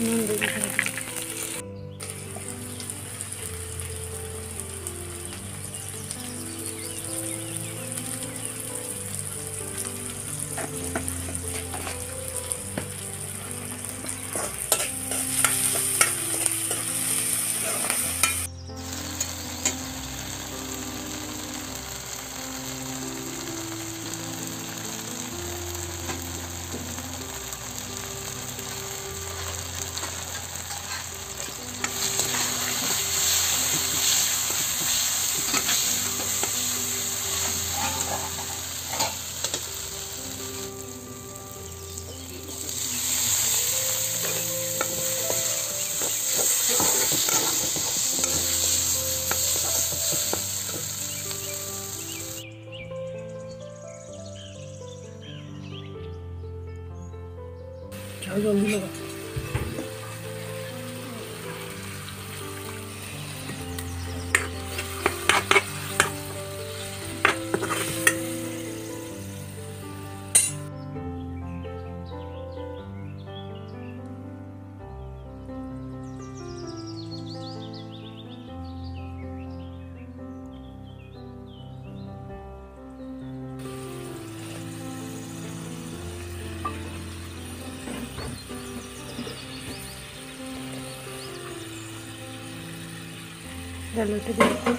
なんで那个那个 डालो तो देखो